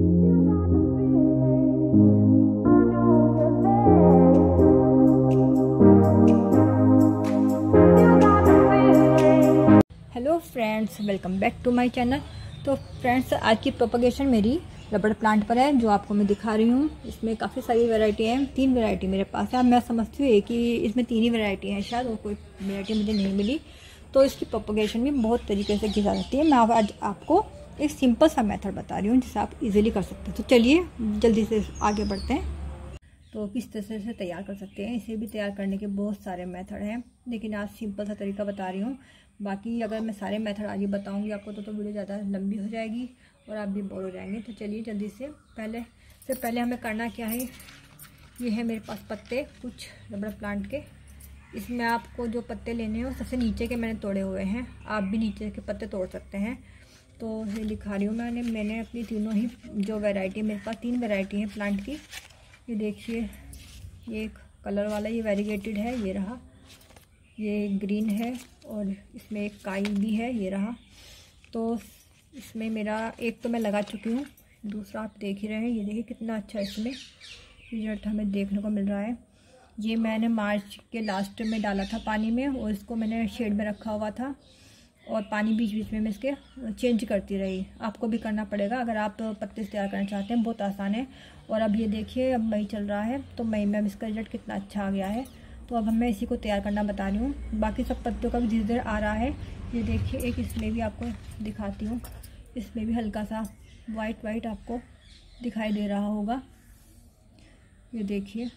Hello friends welcome back to my channel तो friends आज की प्रोपगेशन मेरी रबड़ प्लांट पर है, जो आपको मैं दिखा रही हूँ। इसमें काफ़ी सारी वैरायटी हैं, तीन वैरायटी मेरे पास है। अब मैं समझती हूँ ही, इसमें तीन ही वैरायटी हैं शायद और कोई वैरायटी मुझे नहीं मिली। तो इसकी प्रोपगेशन भी बहुत तरीके से की जा सकती है। मैं आज आपको एक सिंपल सा मेथड बता रही हूँ जिसे आप इजीली कर सकते हैं। तो चलिए जल्दी से आगे बढ़ते हैं। तो किस तरह से तैयार कर सकते हैं? इसे भी तैयार करने के बहुत सारे मेथड हैं लेकिन आज सिंपल सा तरीका बता रही हूँ। बाकी अगर मैं सारे मेथड आगे बताऊँगी आपको तो, तो वीडियो ज़्यादा लंबी हो जाएगी और आप भी बोर हो जाएँगे। तो चलिए जल्दी से पहले से पहले हमें करना क्या है? ये है मेरे पास पत्ते कुछ रबड़ प्लांट के। इसमें आपको जो पत्ते लेने हो सबसे नीचे के मैंने तोड़े हुए हैं। आप भी नीचे के पत्ते तोड़ सकते हैं। तो ये दिखा रही हूँ मैंने मैंने अपनी तीनों ही जो वैरायटी मेरे पास तीन वैरायटी हैं प्लांट की। ये देखिए, ये एक कलर वाला ये वेरीगेटेड है, ये रहा। ये ग्रीन है और इसमें एक काई भी है, ये रहा। तो इसमें मेरा, एक तो मैं लगा चुकी हूँ, दूसरा आप देख ही रहे हैं। ये देखिए कितना अच्छा इसमें रिज़ल्ट हमें देखने को मिल रहा है। ये मैंने मार्च के लास्ट में डाला था पानी में और इसको मैंने शेड में रखा हुआ था। और पानी बीच बीच में मैं इसके चेंज करती रही। आपको भी करना पड़ेगा। अगर आप पत्ते तैयार करना चाहते हैं, बहुत आसान है। और अब ये देखिए, अब मई चल रहा है तो मई में अब इसका रिज़ल्ट कितना अच्छा आ गया है। तो अब मैं इसी को तैयार करना बता रही हूँ। बाकी सब पत्तों का भी धीरे धीरे आ रहा है। ये देखिए, एक इसमें भी आपको दिखाती हूँ। इसमें भी हल्का सा वाइट वाइट आपको दिखाई दे रहा होगा। ये देखिए,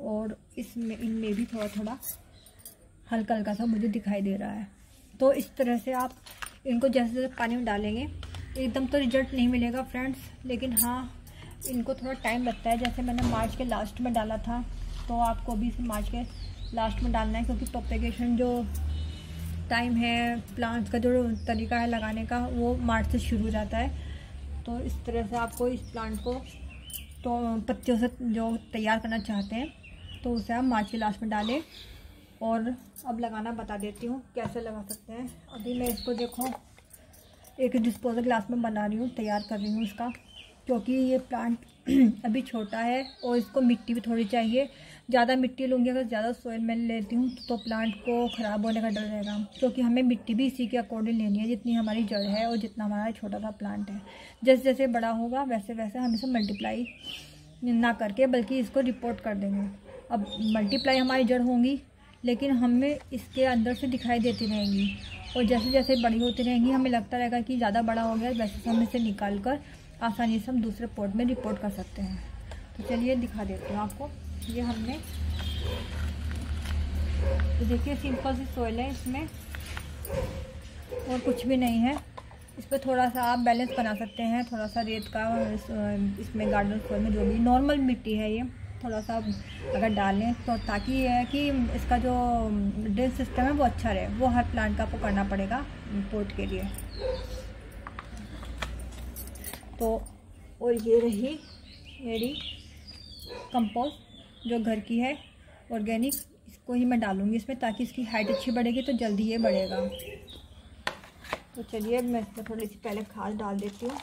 और इसमें, इनमें भी थोड़ा थोड़ा हल्का हल्का सा मुझे दिखाई दे रहा है। तो इस तरह से आप इनको जैसे जैसे पानी में डालेंगे, एकदम तो रिज़ल्ट नहीं मिलेगा फ्रेंड्स लेकिन हाँ इनको थोड़ा टाइम लगता है। जैसे मैंने मार्च के लास्ट में डाला था तो आपको भी मार्च के लास्ट में डालना है, क्योंकि प्रोपेगेशन जो टाइम है प्लांट्स का जो तरीका है लगाने का, वो मार्च से शुरू हो जाता है। तो इस तरह से आपको इस प्लांट को तो पत्तियों से जो तैयार करना चाहते हैं तो उसे आप मार्च के लास्ट में डालें। और अब लगाना बता देती हूँ कैसे लगा सकते हैं। अभी मैं इसको देखो, एक डिस्पोजल ग्लास में बना रही हूँ, तैयार कर रही हूँ इसका, क्योंकि ये प्लांट अभी छोटा है और इसको मिट्टी भी थोड़ी चाहिए। ज़्यादा मिट्टी लूँगी, अगर ज़्यादा सोयल मैं लेती हूँ तो प्लांट को ख़राब होने का डर रहेगा, क्योंकि हमें मिट्टी भी इसी के अकॉर्डिंग लेनी है, जितनी हमारी जड़ है और जितना हमारा छोटा सा प्लांट है। जैसे जैसे बड़ा होगा, वैसे वैसे हम इसे मल्टीप्लाई ना करके, बल्कि इसको रिपोर्ट कर देंगे। अब मल्टीप्लाई हमारी जड़ होंगी लेकिन हमें इसके अंदर से दिखाई देती रहेंगी। और जैसे जैसे बड़ी होती रहेंगी, हमें लगता रहेगा कि ज़्यादा बड़ा हो गया, वैसे हम इसे निकाल कर आसानी से हम दूसरे पोर्ट में रिपोर्ट कर सकते हैं। तो चलिए दिखा देती हूँ आपको। ये हमने तो देखिए, सिंपल सी सोयल है इसमें, और कुछ भी नहीं है। इस पर थोड़ा सा आप बैलेंस बना सकते हैं, थोड़ा सा रेत का इसमें गार्डन सोयल में जो भी, नॉर्मल मिट्टी है ये। थोड़ा सा अगर डालें तो ताकि ये है कि इसका जो ड्रेन सिस्टम है वो अच्छा रहे। वो हर प्लांट का आपको करना पड़ेगा पोर्ट के लिए। तो और ये रही मेरी कंपोस्ट जो घर की है ऑर्गेनिक इसको ही मैं डालूँगी इसमें ताकि इसकी हाइट अच्छी बढ़ेगी तो जल्दी ये बढ़ेगा। तो चलिए मैं इसमें थोड़ी सी पहले खाद डाल देती हूँ।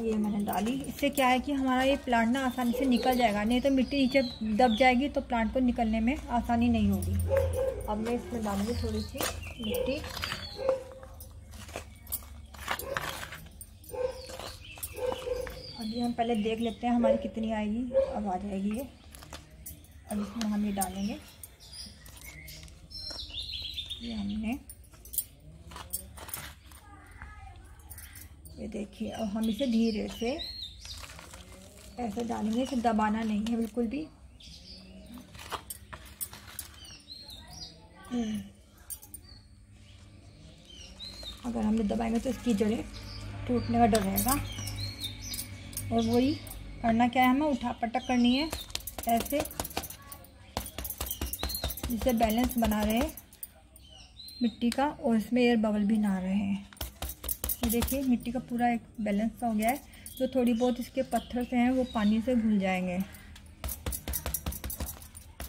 ये मैंने डाली इससे क्या है कि हमारा ये प्लांट ना आसानी से निकल जाएगा। नहीं तो मिट्टी नीचे दब जाएगी तो प्लांट को निकलने में आसानी नहीं होगी। अब मैं इसमें डालूँगी थोड़ी सी मिट्टी। अभी हम पहले देख लेते हैं हमारी कितनी आएगी। अब आ जाएगी ये। अब इसमें हम ये डालेंगे। ये हमने ये देखिए, अब हम इसे धीरे से ऐसे डालेंगे इसे दबाना नहीं है बिल्कुल भी। हम्म। अगर हम दबाएँगे तो इसकी जड़ें टूटने का डर रहेगा। और वही करना क्या है हमें, उठा पटक करनी है ऐसे, जिससे बैलेंस बना रहे मिट्टी का और इसमें एयर बबल भी ना रहे। हैं ये देखिए, मिट्टी का पूरा एक बैलेंस हो गया है। जो थोड़ी बहुत इसके पत्थर से हैं, वो पानी से घुल जाएँगे।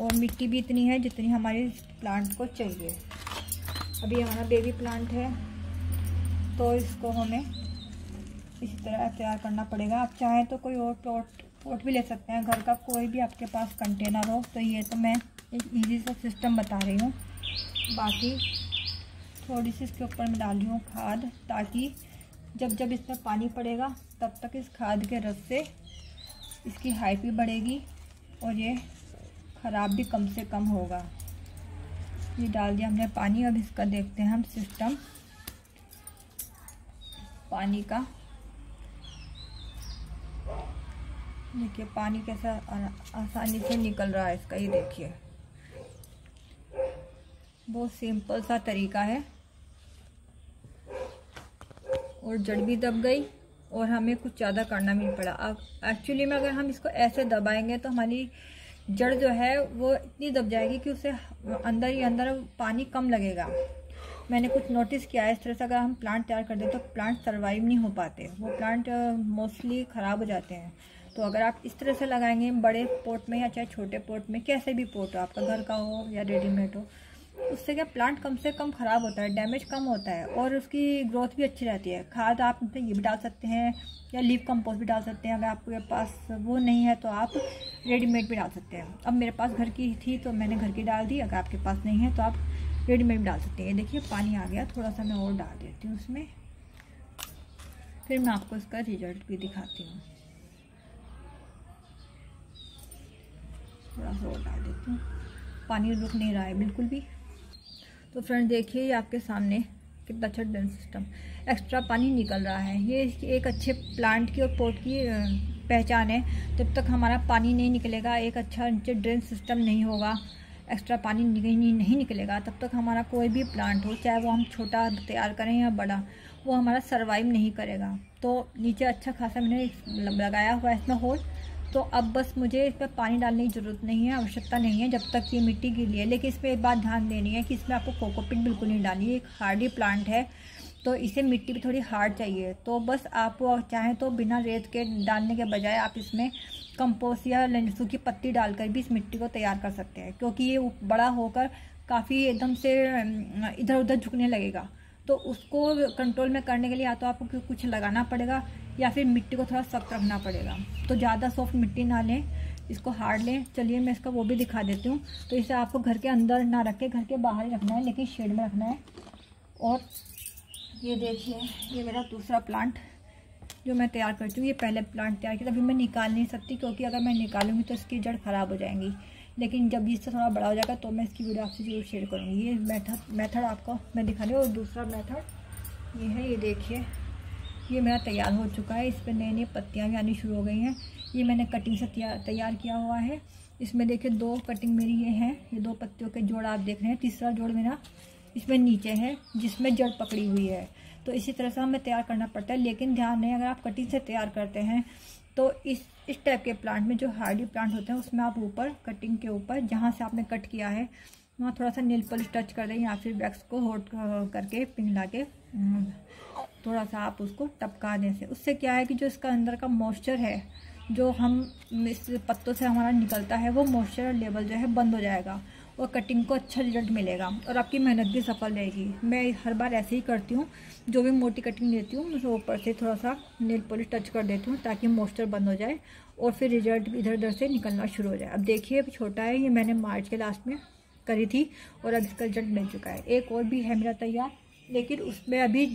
और मिट्टी भी इतनी है जितनी हमारे प्लांट को चाहिए। अभी हमारा बेबी प्लांट है तो इसको हमें इसी तरह तैयार करना पड़ेगा। आप चाहें तो कोई और पॉट पॉट भी ले सकते हैं। घर का कोई भी आपके पास कंटेनर हो तो ये तो मैं एक ईजी सा सिस्टम बता रही हूँ। बाकी थोड़ी सी इसके ऊपर मैं डाल रही हूँ खाद ताकि जब जब इसमें पानी पड़ेगा, तब तक इस खाद के रस से इसकी हाइट भी बढ़ेगी और ये ख़राब भी कम से कम होगा। ये डाल दिया हमने पानी। अब इसका देखते हैं हम सिस्टम पानी का। देखिए पानी कैसा आसानी से निकल रहा है इसका। ये देखिए। बहुत सिंपल सा तरीका है। और जड़ भी दब गई और हमें कुछ ज़्यादा करना भी नहीं पड़ा। अब एक्चुअली में अगर हम इसको ऐसे दबाएँगे तो हमारी जड़ जो है वो इतनी दब जाएगी कि उसे अंदर ही अंदर पानी कम लगेगा। मैंने कुछ नोटिस किया है, इस तरह से अगर हम प्लांट तैयार कर दें तो प्लांट सर्वाइव नहीं हो पाते। वो प्लांट मोस्टली ख़राब हो जाते हैं। तो अगर आप इस तरह से लगाएँगे, बड़े पोट में या चाहे छोटे पोट में, कैसे भी पोट हो, आपका घर का हो या रेडीमेड हो उससे क्या प्लांट कम से कम ख़राब होता है डैमेज कम होता है और उसकी ग्रोथ भी अच्छी रहती है। खाद आप ये भी डाल सकते हैं या लीव कंपोस्ट भी डाल सकते हैं। अगर आपके पास वो नहीं है तो आप रेडीमेड भी डाल सकते हैं। अब मेरे पास घर की थी तो मैंने घर की डाल दी। अगर आपके पास नहीं है तो आप रेडीमेड भी डाल सकते हैं। देखिए, पानी आ गया। थोड़ा सा मैं और डाल देती हूँ उसमें। फिर मैं आपको इसका रिज़ल्ट भी दिखाती हूँ। थोड़ा सा और डाल देती हूँ। पानी रुक नहीं रहा है बिल्कुल भी। तो फ्रेंड देखिए ये आपके सामने कितना अच्छा ड्रेन सिस्टम। एक्स्ट्रा पानी निकल रहा है। ये एक अच्छे प्लांट की और पोर्ट की पहचान है। जब तक हमारा पानी नहीं निकलेगा एक अच्छा नीचे ड्रेन सिस्टम नहीं होगा एक्स्ट्रा पानी नहीं, नहीं निकलेगा तब तक हमारा कोई भी प्लांट हो चाहे वो हम छोटा तैयार करें या बड़ा वो हमारा सर्वाइव नहीं करेगा। तो नीचे अच्छा खासा मैंने लगाया हुआ है इसमें होल। तो अब बस मुझे इस पर पानी डालने की ज़रूरत नहीं है, आवश्यकता नहीं है जब तक ये मिट्टी गिर है। लेकिन इस पर एक बात ध्यान देनी है कि इसमें आपको कोकोपिट बिल्कुल नहीं डालनी है, एक हार्डी प्लांट है तो इसे मिट्टी भी थोड़ी हार्ड चाहिए। तो बस आप चाहें तो बिना रेत के डालने के बजाय आप इसमें कंपोस्ट या सूखी पत्ती डालकर भी इस मिट्टी को तैयार कर सकते हैं, क्योंकि ये बड़ा होकर काफ़ी एकदम से इधर उधर झुकने लगेगा। तो उसको कंट्रोल में करने के लिए या तो आपको कुछ लगाना पड़ेगा या फिर मिट्टी को थोड़ा सख्त रखना पड़ेगा। तो ज़्यादा सॉफ्ट मिट्टी ना लें, इसको हार्ड लें। चलिए मैं इसका वो भी दिखा देती हूँ। तो इसे आपको घर के अंदर ना रखें घर के बाहर ही रखना है, लेकिन शेड में रखना है। और ये देखिए, ये मेरा दूसरा प्लांट जो मैं तैयार करती हूँ। ये पहले प्लांट तैयार किया अभी मैं निकाल नहीं सकती, क्योंकि अगर मैं निकालूँगी तो इसकी जड़ ख़राब हो जाएँगी। लेकिन जब इससे थोड़ा बड़ा हो जाएगा तो मैं इसकी वीडियो आपसे ज़रूर शेयर करूँगी। ये मेथड मेथड आपको मैं दिखा रही हूँ, और दूसरा मेथड ये है, ये देखिए। ये मेरा तैयार हो चुका है। इस पर नई नई पत्तियाँ भी आनी शुरू हो गई हैं। ये मैंने कटिंग से तैयार किया हुआ है। इसमें देखिए दो कटिंग मेरी ये है। ये दो पत्तियों के जोड़ आप देख रहे हैं। तीसरा जोड़ मेरा इसमें नीचे है, जिसमें जड़ पकड़ी हुई है। तो इसी तरह से हमें तैयार करना पड़ता है। लेकिन ध्यान रहे, अगर आप कटिंग से तैयार करते हैं तो इस इस टाइप के प्लांट में जो हार्डी प्लांट होते हैं, उसमें आप ऊपर कटिंग के ऊपर, जहाँ से आपने कट किया है, वहाँ थोड़ा सा नील पॉलिश टच कर दें या फिर वैक्स को होट करके पिघला के थोड़ा सा आप उसको टपका दें से। उससे क्या है कि जो इसका अंदर का मॉइस्चर है, जो हम इस पत्तों से हमारा निकलता है, वो मॉइस्चर लेवल जो है बंद हो जाएगा और कटिंग को अच्छा रिज़ल्ट मिलेगा और आपकी मेहनत भी सफल रहेगी। मैं हर बार ऐसे ही करती हूँ, जो भी मोटी कटिंग लेती हूँ उसे ऊपर से थोड़ा सा नील पॉलिश टच कर देती हूँ ताकि मॉइस्चर बंद हो जाए और फिर रिज़ल्ट इधर उधर से निकलना शुरू हो जाए। अब देखिए, अब छोटा है, ये मैंने मार्च के लास्ट में करी थी और अब इसका रिज़ल्ट मिल चुका है। एक और भी है मेरा तैयार, लेकिन उसमें अभी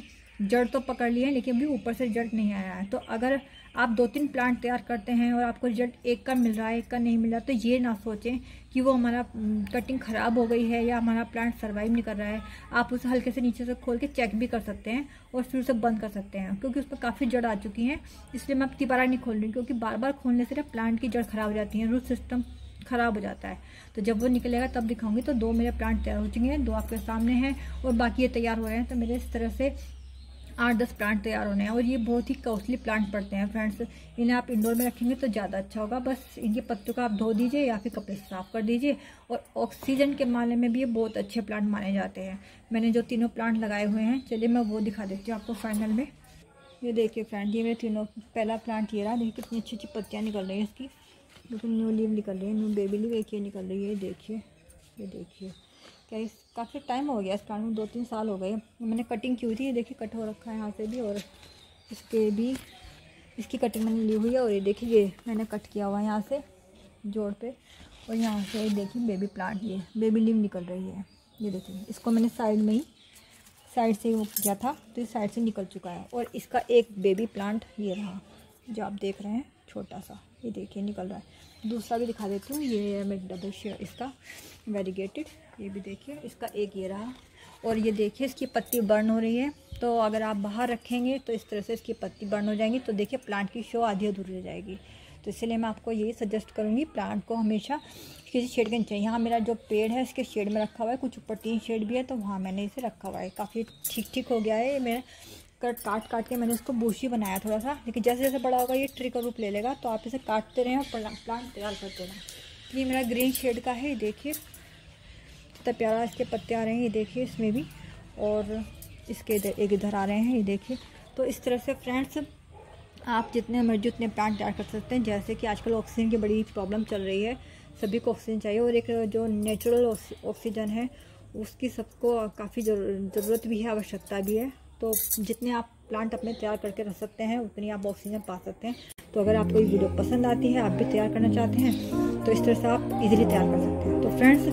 जड़ तो पकड़ लिए, लेकिन अभी ऊपर से रिज़ल्ट नहीं आया है। तो अगर आप दो तीन प्लांट तैयार करते हैं और आपको रिज़ल्ट एक का मिल रहा है, एक का नहीं मिल रहा तो ये ना सोचें कि वो हमारा कटिंग ख़राब हो गई है या हमारा प्लांट सर्वाइव नहीं कर रहा है। आप उसे हल्के से नीचे से खोल के चेक भी कर सकते हैं और फिर उसे बंद कर सकते हैं, क्योंकि उस पर काफ़ी जड़ आ चुकी हैं। इसलिए मैं अब दोबारा नहीं खोल रही क्योंकि बार बार खोलने से ना प्लांट की जड़ खराब हो जाती है रूट सिस्टम ख़राब हो जाता है। तो जब वो निकलेगा तब दिखाऊँगी। तो दो मेरे प्लांट तैयार हो चुके हैं, दो आपके सामने हैं और बाकी ये तैयार हो रहे हैं। तो मेरे इस तरह से आठ दस प्लांट तैयार होने हैं और ये बहुत ही कॉस्टली प्लांट पड़ते हैं फ्रेंड्स इन्हें आप इंडोर में रखेंगे तो ज़्यादा अच्छा होगा. बस इनके पत्तों का आप धो दीजिए या फिर कपड़े साफ़ कर दीजिए और ऑक्सीजन के मामले में भी ये बहुत अच्छे प्लांट माने जाते हैं. मैंने जो तीनों प्लांट लगाए हुए हैं, चलिए मैं वो दिखा देती हूँ आपको फाइनल में. ये देखिए फ्रेंड ये मेरे तीनों, पहला प्लांट ये रहा. देखिए कितनी अच्छी अच्छी पत्तियाँ निकल रही हैं इसकी. बिल्कुल न्यू लीव निकल रही है न्यू बेबी लीव एक ये निकल रही है देखिए, ये देखिए. क्या इस, काफ़ी टाइम हो गया, इस प्लांट में दो तीन साल हो गए। मैंने कटिंग की हुई थी, ये देखिए कट हो रखा है यहाँ से भी और इसके भी, इसकी कटिंग मैंने ली हुई है और ये देखिए, ये मैंने कट किया हुआ है यहाँ से जोड़ पे और यहाँ से देखिए बेबी प्लांट ये बेबी लीव निकल रही है। ये देखिए, इसको मैंने साइड में ही साइड से वो किया था तो इस साइड से निकल चुका है और इसका एक बेबी प्लांट ये रहा, जो आप देख रहे हैं, छोटा सा। ये देखिए निकल रहा है। दूसरा भी दिखा देती हूँ, ये है मैं डबल शेयर इसका वेरीगेटेड ये भी देखिए, इसका एक ये रहा। और ये देखिए, इसकी पत्ती बर्न हो रही है। तो अगर आप बाहर रखेंगे तो इस तरह से इसकी पत्ती बर्न हो जाएँगी। तो देखिए प्लांट की शो आधी अधूरी हो जाएगी। तो इसलिए मैं आपको यही सजेस्ट करूँगी प्लांट को हमेशा किसी शेड के नीचे यहाँ मेरा जो पेड़ है, इसके शेड में रखा हुआ है। कुछ ऊपर तीन शेड भी है तो वहाँ मैंने इसे रखा हुआ है। काफ़ी ठीक ठीक हो गया है। ये मेरा कट काट काट के मैंने इसको बूशी बनाया थोड़ा सा लेकिन जैसे जैसे बड़ा होगा, ये ट्री का रूप ले लेगा। तो आप इसे काटते रहें और प्लांट तैयार करते रहें। ये मेरा ग्रीन शेड का है देखिए। कितना प्यारा इसके पत्ते आ रहे हैं, ये देखिए इसमें भी। और इसके इधर, एक इधर आ रहे हैं, ये देखिए। तो इस तरह से फ्रेंड्स, आप जितने मर्ज़ी उतने प्लांट तैयार कर सकते हैं। जैसे कि आजकल ऑक्सीजन की बड़ी प्रॉब्लम चल रही है, सभी को ऑक्सीजन चाहिए। और एक जो नेचुरल ऑक्सीजन है, उसकी सबको काफ़ी ज़रूरत भी है, आवश्यकता भी है। तो जितने आप प्लांट अपने तैयार करके रख सकते हैं, उतनी आप ऑक्सीजन पा सकते हैं। तो अगर आपको ये वीडियो पसंद आती है, आप भी तैयार करना चाहते हैं तो इस तरह से आप इजीली तैयार कर सकते हैं। तो फ्रेंड्स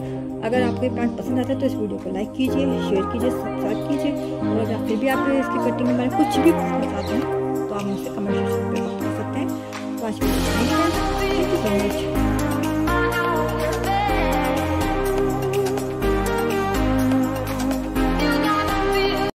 अगर आपको ये प्लांट पसंद आता है तो इस वीडियो को लाइक कीजिए शेयर कीजिए सब्सक्राइब कीजिए, और अगर फिर भी आप इसकी कटिंग में कुछ भी पसंद चाहते हैं तो आप मुझसे कमेंट बता सकते हैं। तो आज थैंक यू सो मच